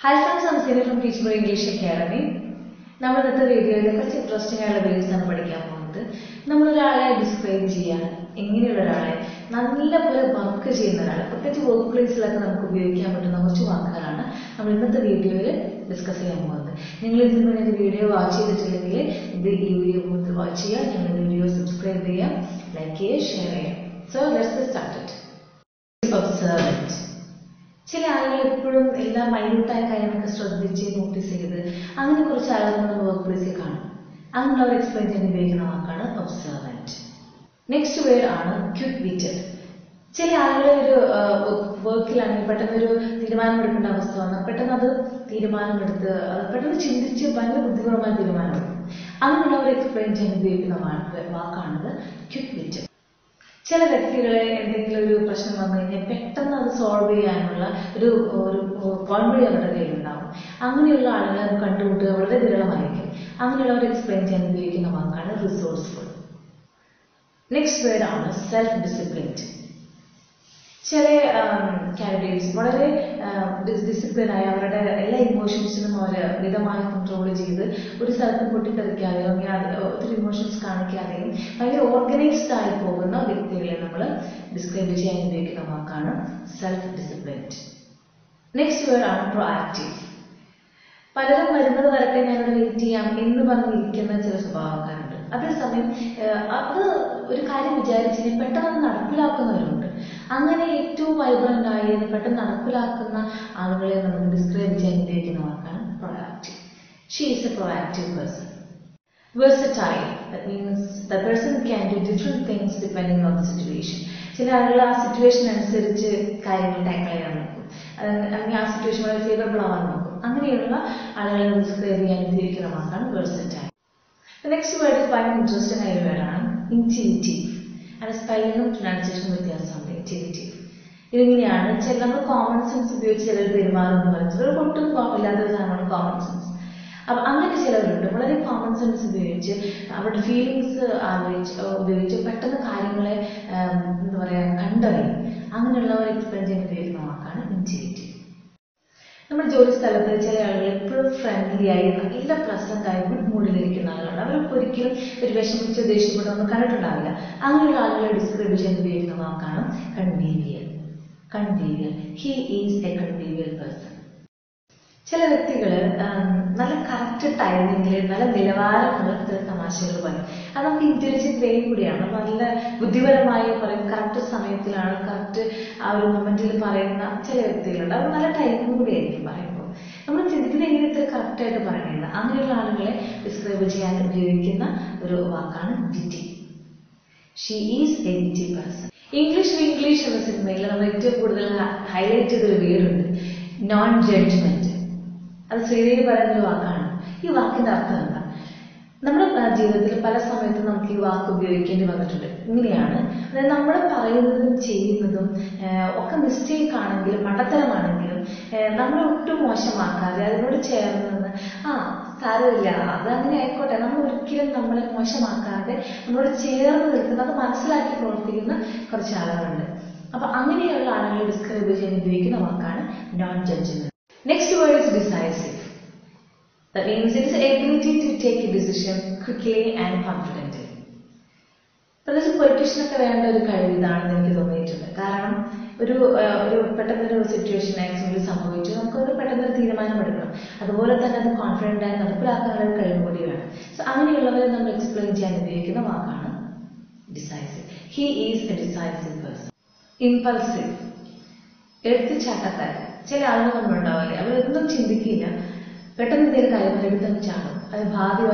Hi friends ആണ് from teacher English academy നമ്മൾ ഇന്നത്തെ വീഡിയോയിൽ കുറച്ച് ഇൻട്രസ്റ്റിംഗ് ആയുള്ള വീഡിയോസ് ആണ് പഠിക്കാൻ പോകുന്നത്. നമ്മളൊരാളെ ഡിസ്ക്രൈബ് ചെയ്യാൻ എങ്ങനെയുള്ള ഒരാളെ നല്ല പോലെ വർക്ക് ചെയ്യുന്ന ഒരാൾ പ്രത്യേകിച്ച് വർക്ക് പ്ലേസിലൊക്കെ നമുക്ക് ഉപയോഗിക്കാൻ പറ്റുന്ന കുറച്ച് വാക്കുകളാണ് നമ്മൾ ഇന്നത്തെ വീഡിയോയിൽ ഡിസ്കസ് ചെയ്യാൻ പോകുന്നത്. നിങ്ങൾ ഇതിന് മുന്നേ വീഡിയോ വാച്ച് ചെയ്തിട്ടില്ലെങ്കിൽ ഇത് ഈ വീഡിയോ വാച്ച് ചെയ്യുക. ഞങ്ങളുടെ വീഡിയോ സബ്സ്ക്രൈബ് ചെയ്യുക ലൈക്ക് ചെയ്യുക ഷെയർ ചെയ്യുക. So let's start it observant ചില ആളുകൾ എപ്പോഴും എല്ലാ മൈന്യൂട്ടായ കാര്യങ്ങളൊക്കെ ശ്രദ്ധിച്ച് നോട്ടീസ് ചെയ്ത് അങ്ങനെ കുറച്ച് ആളുകൾ നമ്മൾ വർക്ക് പ്ലേസിൽ കാണും. അങ്ങനെ അവർ എക്സ്പ്ലെയിൻ ചെയ്യാൻ ഉപയോഗിക്കുന്ന വാക്കാണ് ഒബ്സർവന്റ് നെക്സ്റ്റ് വേർഡ് ആണ് ക്വിക്ക് വിറ്റഡ് ചില ആളുകൾ ഒരു വർക്കിലാണെങ്കിൽ പെട്ടെന്ന് ഒരു തീരുമാനമെടുക്കേണ്ട അവസ്ഥ വന്നാൽ പെട്ടെന്ന് അത് തീരുമാനമെടുത്ത് പെട്ടെന്ന് ചിന്തിച്ച് ഭയങ്കര ബുദ്ധിപരമായ തീരുമാനമെടുക്കും. അങ്ങനെയുള്ളവർ എക്സ്പ്ലെയിൻ ചെയ്യാൻ ഉപയോഗിക്കുന്ന വാക്ക് വാക്കാണത് ക്വിക്ക് വിറ്റഡ് ചില വ്യക്തികളെ എന്തെങ്കിലും ഒരു പ്രശ്നം വന്നു കഴിഞ്ഞാൽ പെട്ടെന്ന് അത് സോൾവ് ചെയ്യാനുള്ള ഒരു ഒരു കോൺഫിഡി അവരുടെ കയ്യിലുണ്ടാവും. അങ്ങനെയുള്ള ആളുകളെ നമുക്ക് കണ്ടുമുട്ടുക വളരെ വിരളമായിരിക്കും. അങ്ങനെയുള്ളവർ എക്സ്പ്ലെയിൻ ചെയ്യാൻ ഉപയോഗിക്കുന്ന വാക്കാണ് റിസോഴ്സ്ഫുൾ നെക്സ്റ്റ് വേർഡ് ആണ് സെൽഫ് ഡിസിപ്ലിൻഡ് ചില കാൻഡിഡേറ്റ്സ് വളരെ ഡിസിപ്ലിനായി അവരുടെ എല്ലാ ഇമോഷൻസിനും അവർ മിതമായി കൺട്രോൾ ചെയ്ത് ഒരു സ്ഥലത്ത് പൊട്ടിത്തെറിക്കാതെയോ അല്ലെങ്കിൽ ഒത്തിരി ഇമോഷൻസ് കാണിക്കാതെയും ഭയങ്കര ഓർഗനൈസ്ഡ് ആയി പോകുന്ന വ്യക്തികളെ നമ്മൾ ഡിസ്ക്രൈബ് ചെയ്യാൻ ഉപയോഗിക്കുന്ന വാക്കാണ് സെൽഫ് ഡിസിപ്ലിൻഡ് നെക്സ്റ്റ് വേർഡ് ആണ് പ്രോ ആക്റ്റീവ് പലരും വരുന്നത് വരട്ടെ ഞാനിവിടെ വെയിറ്റ് ചെയ്യാം എന്ന് പറഞ്ഞിരിക്കുന്ന ചില സ്വഭാവക്കാരുണ്ട്. അതേസമയം അത് ഒരു കാര്യം വിചാരിച്ച് പെട്ടെന്ന് നടപ്പിലാക്കുന്നവരുണ്ട്. അങ്ങനെ ഏറ്റവും വൈബ്രന്റ് ആയി പെട്ടെന്ന് നടപ്പിലാക്കുന്ന ആളുകളെ നമ്മൾ ഡിസ്ക്രൈബ് ചെയ്യാൻ ഉപയോഗിക്കുന്ന വാക്കാണ് proactive she is a proactive person versatile that means the person can do different things depending on the situation ചില ആളുകൾ ആ സിറ്റുവേഷൻ അനുസരിച്ച് കാര്യങ്ങൾ ടാക്കിൾ ചെയ്യാൻ നോക്കും. അല്ലെങ്കിൽ ആ സിറ്റുവേഷൻ വളരെ ഫേവറബിൾ ആവാൻ നോക്കും. അങ്ങനെയുള്ള ആളുകളെ ഡിസ്ക്രൈബ് ചെയ്യാൻ ഉപയോഗിക്കുന്ന വാക്കാണ് versatile. നെക്സ്റ്റ് വേർഡ് ഭയങ്കര ഇൻട്രസ്റ്റിംഗ് ആയ വേർഡാണ് ഇന്റിവിറ്റീവ് അതിന്റെ സ്പെല്ലിങ്ങും പ്രൊനൗൺസിയേഷനും വ്യത്യാസമുണ്ട് ഇന്റിവിറ്റീവ് ഇതിങ്ങനെയാണ് ചില നമ്മൾ കോമൺ സെൻസ് ഉപയോഗിച്ച് ചിലർ പെരുമാറുമെന്ന് പറയുന്നത്. ചിലർ ഒട്ടും ഇല്ലാത്ത സാധനമാണ് കോമൺ സെൻസ് അപ്പൊ അങ്ങനെ ചിലവരുണ്ട്. വളരെ കോമൺ സെൻസ് ഉപയോഗിച്ച് അവരുടെ ഫീലിങ്സ് ആലോചിച്ച് ഉപയോഗിച്ച് പെട്ടെന്ന് കാര്യങ്ങളെ എന്താ പറയാ കണ്ടറിയും. അങ്ങനെയുള്ളവർ എക്സ്പ്ലെയിൻ ചെയ്യുന്ന പേര് വാക്കാണ് ഇന്റിവിറ്റീവ് നമ്മുടെ ജോലി സ്ഥലത്ത് ചില ആളുകൾ എപ്പോഴും ഫ്രണ്ട്ലി ആയി നല്ല പ്ലസന്റ് ആയി ഗുഡ് മൂഡിലിരിക്കുന്ന ആളുകളാണ്. അവർക്ക് ഒരിക്കലും ഒരു വിഷമിച്ച് ദേഷ്യപ്പെട്ടൊന്നും കണ്ടിട്ടുണ്ടാവില്ല. അങ്ങനെയുള്ള ആളുകളെ ഡിസ്ക്രൈബ് ചെയ്യാൻ ഉപയോഗിക്കുന്ന വാക്കാണ് congenial congenial he is a congenial person ചില വ്യക്തികൾ നല്ല കറക്റ്റ് ടൈമിങ്ങിൽ നല്ല നിലവാരമുള്ള ചില തമാശകൾ പറയും. അത് നമുക്ക് ഇന്റലിജന്റ് വേയും കൂടിയാണ്. നല്ല ബുദ്ധിപരമായി പറയും കറക്റ്റ് സമയത്തിലാണ് കറക്റ്റ് ആ ഒരു മൊമെന്റിൽ പറയുന്ന ചില വ്യക്തികളുണ്ട്. അവർ നല്ല ടൈമും കൂടിയായിരിക്കും പറയുമ്പോൾ നമ്മൾ ചിന്തിക്കുന്ന എങ്ങനെ ഇത്ര കറക്റ്റായിട്ട് പറയണില്ല അങ്ങനെയുള്ള ആളുകളെ ഡിസ്ക്രൈബ് ചെയ്യാൻ ഉപയോഗിക്കുന്ന ഒരു വാക്കാണ് witty she is a witty person English English എന്ന സിനിമയിൽ നമ്മൾ ഏറ്റവും കൂടുതൽ ഹൈലൈറ്റ് ചെയ്തൊരു വേരുണ്ട് നോൺ ജഡ്ജ്മെന്റ് അത് ശ്രീദേവി പറയുന്ന ഒരു വാക്കാണ്. ഈ വാക്കിന്റെ അർത്ഥം നമ്മുടെ ജീവിതത്തിൽ പല സമയത്തും നമുക്ക് ഈ വാക്ക് ഉപയോഗിക്കേണ്ടി വന്നിട്ടുണ്ട്. ഇങ്ങനെയാണ്. അതായത് നമ്മൾ പറയുന്നതും ചെയ്യുന്നതും ഒക്കെ മിസ്റ്റേക്ക് ആണെങ്കിലും മണ്ടത്തരമാണെങ്കിലും നമ്മൾ ഒട്ടും മോശമാക്കാതെ അതിനോട് ചേർന്ന് നിന്ന് ആ സാരമില്ല അത് അങ്ങനെ ആയിക്കോട്ടെ. നമ്മൾ ഒരിക്കലും നമ്മളെ മോശമാക്കാതെ നമ്മളോട് ചേർന്ന് നിൽക്കുന്ന അത് മനസ്സിലാക്കി പ്രവർത്തിക്കുന്ന കുറച്ച് ആളുകളുണ്ട് അപ്പൊ അങ്ങനെയുള്ള ആളുകളെ ഡിസ്ക്രൈബ് ചെയ്യാൻ ഉപയോഗിക്കുന്ന വാക്കാണ് non judgment next word is decisive. That means it is ability to take a decision quickly and confidently. പ്രത്യേകിച്ച് പൊളിറ്റീഷ്യനൊക്കെ വേണ്ട ഒരു കഴിവ് ഇതാണെന്ന് എനിക്ക് തോന്നിയിട്ടുണ്ട്. കാരണം ഒരു ഒരു പെട്ടെന്നൊരു സിറ്റുവേഷൻ ആക്സിഡന്റ് സംഭവിച്ചു നമുക്കൊരു പെട്ടെന്നൊരു തീരുമാനം എടുക്കണം അതുപോലെ തന്നെ അത് കോൺഫിഡന്റ് ആയി നടപ്പിലാക്കാനുള്ള ഒരു കഴിവ് കൂടി വേണം. സോ അങ്ങനെയുള്ളവരെ നമ്മൾ എക്സ്പ്ലെയിൻ ചെയ്യാൻ ഉപയോഗിക്കുന്ന വാക്കാണ് decisive he is a decisive person impulsive എടുത്തുചാട്ടക്കാരൻ ചില ആളുകൾ നമ്മളുണ്ടാവില്ലേ? അവരൊന്നും ചിന്തിക്കില്ല. പെട്ടെന്ന് എന്തെങ്കിലും കാര്യം എടുത്തങ്ങ് ചാടും. അത് ഭാവി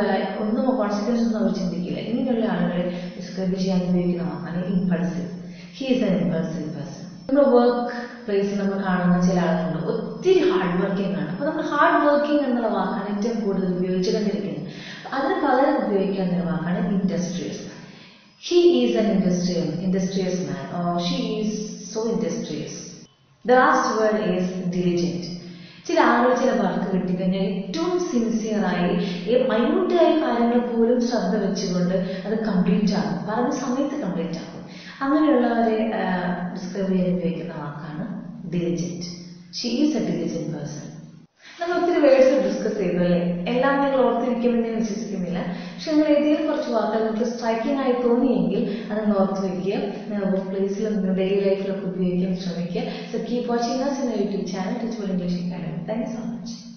ഒന്നും കോൺസിക്വൻസ് ഒന്നും അവർ ചിന്തിക്കില്ല. ഇങ്ങനെയുള്ള ആളുകളെ ഡിസ്ക്രൈബ് ചെയ്യാൻ ഉപയോഗിക്കുന്ന വാക്കാണ് impulsive he is an impulsive person നമ്മുടെ വർക്ക് പ്ലേസിൽ നമ്മൾ കാണുന്ന ചില ആളുകളുണ്ട്. ഒത്തിരി ഹാർഡ് വർക്കിംഗ് ആണ്. അപ്പൊ നമ്മൾ ഹാർഡ് വർക്കിംഗ് എന്നുള്ള വാക്കാണ് ഏറ്റവും കൂടുതൽ ഉപയോഗിച്ചു കണ്ടിരിക്കുന്നത് അതിന് പകരം ഉപയോഗിക്കാവുന്ന വാക്കാണ് industrious he is an industrial industrious man or she is so industrious the last word is diligent ചില ആളുകൾ ചില വർക്ക് കിട്ടിക്കഴിഞ്ഞാൽ ഏറ്റവും സിൻസിയറായി മൈന്യൂട്ടായ കാര്യങ്ങൾ പോലും ശ്രദ്ധ വെച്ചുകൊണ്ട് അത് കംപ്ലീറ്റ് ആകും. പറഞ്ഞ സമയത്ത് കംപ്ലീറ്റ് ആകും. അങ്ങനെയുള്ളവരെ ഡിസ്ക്രൈബ് ചെയ്യാൻ ഉപയോഗിക്കുന്ന വാക്കാണ് diligent she is a diligent person ചെയ്തു അല്ലേ എല്ലാം നിങ്ങൾ ഓർത്തിരിക്കുമെന്ന് ഞാൻ വിശ്വസിക്കുന്നില്ല. പക്ഷെ നിങ്ങൾ ഏതെങ്കിലും കുറച്ച് വാക്കുകൾ നിങ്ങൾക്ക് സ്ട്രൈക്കിംഗ് ആയി തോന്നിയെങ്കിൽ അത് നിങ്ങൾ ഓർത്ത് വയ്ക്കുക നിങ്ങൾ വർക്ക് പ്ലേസിലും നിങ്ങൾ ഡെയിലി ലൈഫിലൊക്കെ ഉപയോഗിക്കാൻ ശ്രമിക്കുക. So keep watching our YouTube channel teacher English academy